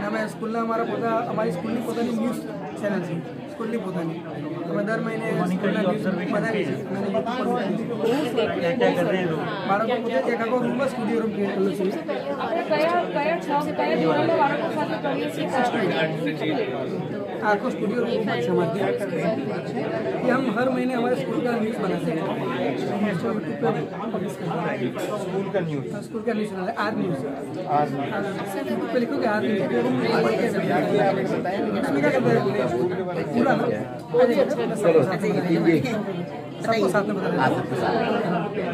અમે સ્કૂલના અમારા પોતા અમારી સ્કૂલની પોતાની ન્યૂઝ ચેનલ છે સ્કૂલની પોતાની અમે દર મહિને સ્કૂલના ન્યૂઝ બનાવીએ છીએ અને YouTube પર મૂકીએ છીએ. બાળકો પોતે એક આખો રૂમમાં સ્ટુડિયો રૂમ ક્રિએટ કરેલો છે આપણે કયા કયા છ કયા ધોરણના બાળકો સાથે કરીએ છીએ આ આખો स्टूडियो रूम है हमारे ये हम हर महीने हमारे स्कूल का न्यूज़ बनाते हैं हम उसको यूट्यूब पे पब्लिश करते हैं स्कूल का न्यूज़ हाँ, स्कूल का न्यूज़ चैनल है आज न्यूज़ आज यूट्यूब पे लिखोगे आज न्यूज़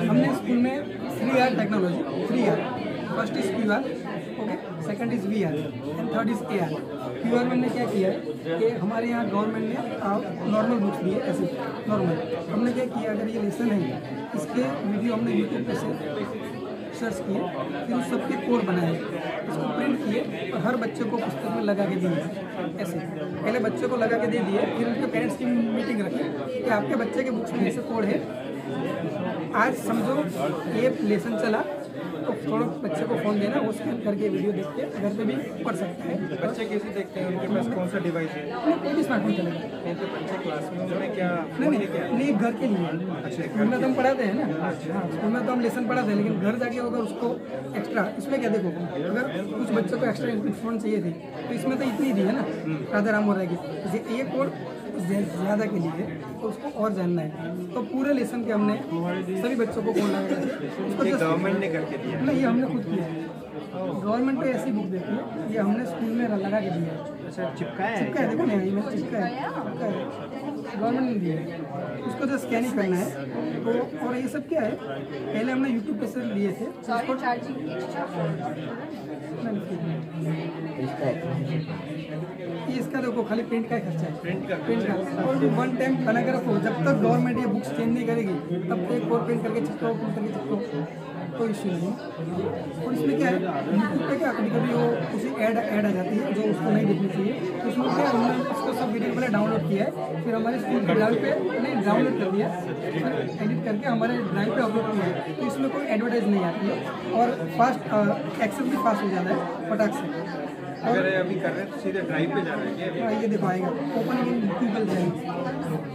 हमने स्कूल में three R technology three R first is Q R okay second is V R and third is A R Q R में क्या किया है कि हमारे यहाँ गवर्नमेंट ने नॉर्मल बुक्स दिए ऐसे नॉर्मल हमने क्या किया, अगर ये लेसन है, इसके वीडियो हमने यूट्यूब पे से सर्च किए, फिर उस सबके कोर बनाए उसको प्रिंट किए, और हर बच्चे को पुस्तक में लगा के दिए। ऐसे। पहले बच्चे को लगा के दे दिए, फिर उनके पेरेंट्स की मीटिंग रखी कि आपके बच्चे के बुक्स में ऐसे कोड है। आज समझो ये लेसन चला तो थोड़ा बच्चे को फ़ोन देना वो स्कैन करके वीडियो देख के घर पे भी पढ़ सकता है। बच्चे कैसे देखते हैं? उनके पास कौन सा डिवाइस है? कोई भी स्मार्टफ़ोन चलेगा नहीं तो बच्चे क्लासरूम में क्या नहीं नहीं नहीं घर के लिए। स्कूल में तो हम पढ़ाते हैं ना। हाँ स्कूल में तो हम लेसन पढ़ाते हैं लेकिन घर जाके अगर उसको एक्स्ट्रा इसमें क्या देखो अगर कुछ बच्चों को एक्स्ट्रा फ़ोन चाहिए थी तो इसमें तो इतनी दी है ना? राधा राम हो रहेगी ये कोड ज़्यादा के लिए तो उसको और जानना है। तो पूरे लेसन के हमने सभी बच्चों को लगाया। उसको गवर्नमेंट ने करके दिया। नहीं ये हमने खुद किया है। गवर्नमेंट तो ऐसी बुक देती है ये हमने स्कूल में लगा के दिया है। अच्छा है चिपका है देखो ना ये मैंने चिपका है। चिपका है। गवर्नमेंट ने दिया है। उसको जो स्कैनिंग करना है। तो और ये सब क्या है? पहले हमने यूट्यूब पे से लिए थे। ये इसका देखो खाली प्रिंट का खर्चा है। प्रिंट का प्रिंट का। और वन टाइम बना के रखो जब तक गवर्नमेंट ये बुक्स चेंज नहीं करेगी तब तक एक और प्रिंट करके चिपकाओ प्रिंट करके चिपकाओ कोई इश्यू नहीं। और इसमें क्या है? यूट्यूब पे क्या कभी कभी वो उसी ऐड ऐड आ जाती है, जो उसको नहीं देखनी चाहिए। तो उसमें क्या हमने उसको सब वीडियो पहले डाउनलोड किया है, फिर हमारे स्कूल ड्राइव पे नहीं डाउनलोड कर दिया, फिर एडिट करके हमारे ड्राइव पे अपलोड किया है। तो इसमें कोई एडवर्टाइज नहीं आती है। और फास्ट एक्सेस भी फास्ट हो जाता है, फटाक से। अगर अभी कर रहे हैं तो सीधे ड्राइव पे जा रहे हैं हाँ, ये देखो ओपन इन गूगल ड्राइव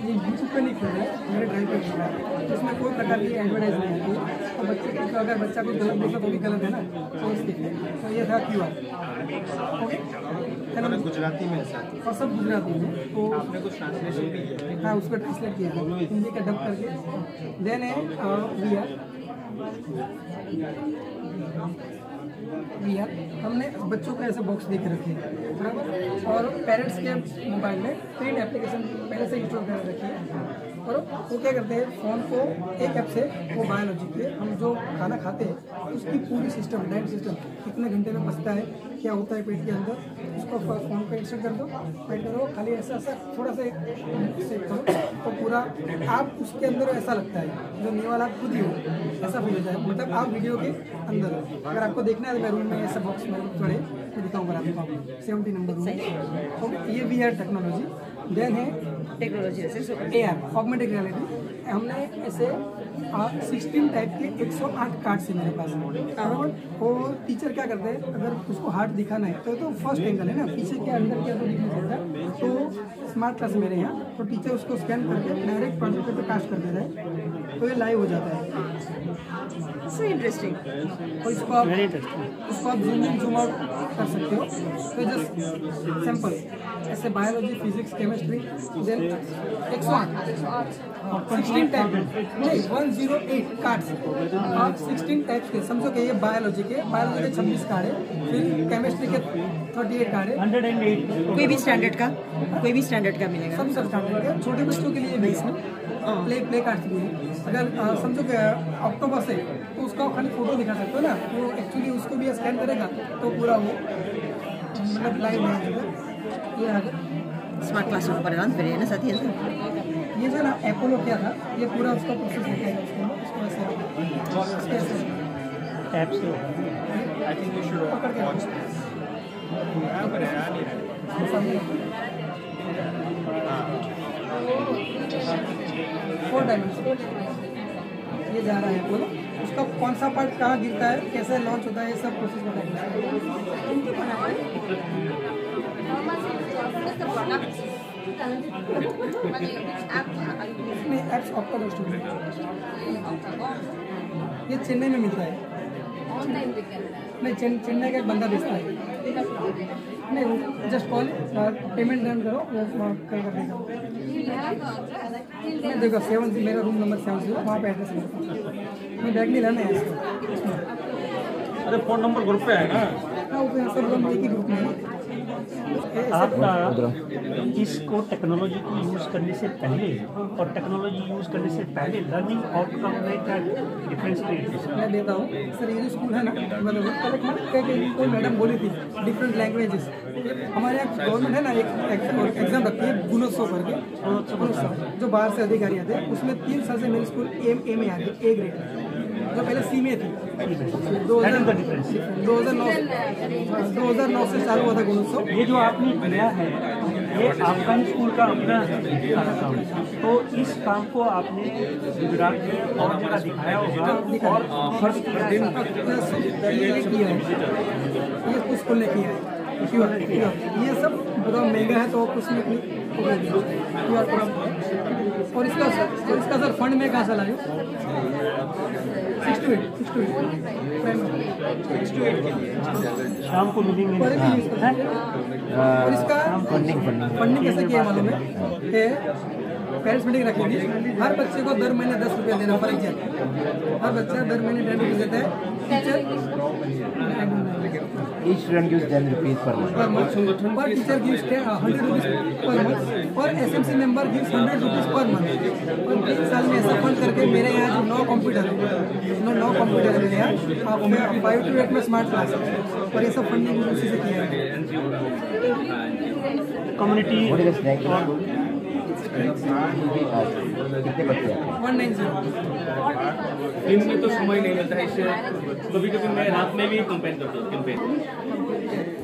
ये यूट्यूब पे नहीं खुल रहा है मेरे ड्राइव पे खुल रहा है। इसमें कोई प्रकार की एडवर्टाइज नहीं आती है। तो बच्चे को अगर बच्चा कोई गलत देखा तो भी गलत है ना। तो इसके लिए तो ये था क्यू आर ओके? गुजराती में और सब गुजराती में। तो आपने कुछ ट्रांसलेशन भी किया हाँ? उसको ट्रांसलेट किया था हिंदी का डब करके। देन है वी आर आर हमने बच्चों को ऐसे बॉक्स दे के रखे बराबर। और पेरेंट्स के मोबाइल में प्रिंट एप्लीकेशन पहले से इंस्टॉल कर रखी है। और वो क्या करते हैं फ़ोन को एक ऐप से वो बायोलॉजी के हम जो खाना खाते हैं उसकी पूरी सिस्टम डाइट सिस्टम कितने घंटे में पचता है क्या होता है पेट के अंदर उसको फ़ोन पे इंस्टॉल कर दो पेट करो खाली ऐसा ऐसा थोड़ा सा सेट करो तो पूरा आप उसके अंदर ऐसा लगता है जो न्यू वाला आप खुद ही हो ऐसा फील होता है। मतलब आप वीडियो के अंदर अगर आपको देखना है तो मैं रूम में ऐसा बॉक्स में पड़े तो दिखाऊँगा आपको। सेवेंटी नंबर रूम ओके ये भी है टेक्नोलॉजी देन है टेक्नोलॉजी जैसे ए आर ऑगमेंटेड रियलिटी हमने ऐसे सिक्सटीन टाइप के 108 कार्ड्स है मेरे पास। और वो टीचर क्या करते हैं अगर उसको हार्ट दिखाना है तो तो फ़र्स्ट एंगल है ना पीछे के अंदर क्या तो दिख सकता तो स्मार्ट क्लास मेरे यहाँ तो टीचर उसको स्कैन करके डायरेक्ट प्रोजेक्टर पे कास्ट कर देता है तो ये लाइव हो जाता है। सो इंटरेस्टिंग और इसको आप इसको आप जूम इन जूम आउट कर सकते हो। तो जस्ट सैंपल ऐसे बायोलॉजी फिजिक्स केमिस्ट्री देन एक सौ आठ। सिक्सटीन टाइप नहीं वन ज़ीरो एट कार्ड्स आप सिक्सटीन टाइप्स के समझो कि ये बायोलॉजी के बायोलॉजी के छब्बीस कार्ड है फिर केमिस्ट्री के थर्टी एट कार्ड है। हंड्रेड एंड एट कोई भी स्टैंडर्ड का कोई भी स्टैंडर्ड का मिलेगा। सब सब स्टैंडर्ड है छोटे बच्चों के लिए भी इसमें प्ले प्ले कार्ड्स भी है। अगर समझो कि अक्टोबर से तो उसका खाली फ़ोटो दिखा सकते हो ना? तो एक्चुअली उसको भी स्कैन करेगा तो पूरा वो मतलब लाइव आएगा ये स्मार्ट क्लास ऊपर परिणाम फिर ना साथी ये जो ना एपोलो क्या था ये पूरा उसका प्रोसेस दिखाएगा ये जा रहा है बोलो उसका कौन सा पार्ट कहाँ गिरता है कैसे लॉन्च होता है ये सब प्रोसेस बना नहीं एप्स ऑक्टा स्टूडेंट ये चेन्नई में मिलता है। नहीं चेन्नई का एक बंदा बेचता है। नहीं जस्ट कॉल पेमेंट डन करो वो कर देगा। देखो सेवन मेरा रूम नंबर सेवन ज़ीरो वहाँ पे एड्रेस है। मैं बैग नहीं लाना है इसको। अरे फ़ोन नंबर ग्रुप पे है ना? हाँ वो सब लोग एक ही ग्रुप में है। आपका इसको टेक्नोलॉजी को यूज़ करने से पहले और टेक्नोलॉजी यूज़ करने से पहले लर्निंग आउटकम में क्या डिफरेंस मैं देता हूँ। सर ये जो स्कूल है ना मतलब एक कई मैडम बोली थी डिफरेंट लैंग्वेजेस हमारे यहाँ गवर्नमेंट है ना एक एग्ज़ाम रखती है गुणोत्सव करके। गुणोत्सव जो बाहर से अधिकारी आते हैं उसमें तीन साल से मेरे स्कूल एम ए में आ गई ए ग्रेड जो पहले सी में थी। दो हज़ार दो हज़ार नौ दो हज़ार नौ से चालू हुआ था गुणोत्सव ये जो आपने किया है ये आपका ही स्कूल का अपना तो इस काम को आपने गुजरात में और जगह दिखाया होगा और फ़र्स्ट किया है ये कुछ स्कूल ने किया? है. ये सब बताओ महँगा है तो कुछ आर और इसका और इसका सर फंड में कहाँ से लाए six to eight six to eight शाम को मिलेंगे पर हैं? और इसका फंडिंग फंडिंग कैसे किया मालूम है? पेरेंट्स मीटिंग रखेंगे। हर बच्चे को दर महीने दस रुपया देना फॉर एग्ज़ाम्पल हर बच्चा दर महीने टेन रुपये देता है। Teacher Each student gives 10 rupees per month. per month. Per teacher gives 10, uh, 100 rupees per month. और SMC member gives 100 rupees per month. और तीन साल में ऐसा फंड करके मेरे यहाँ जो नौ कंप्यूटर है नौ नौ कंप्यूटर है मेरे यहाँ आप में फाइव टू एट में स्मार्ट क्लास है और ये सब फंडिंग उसी से किया है कम्युनिटी दिन में तो समय नहीं मिलता है, इससे कभी कभी मैं रात में भी कंपेन करता हूँ कैंपेन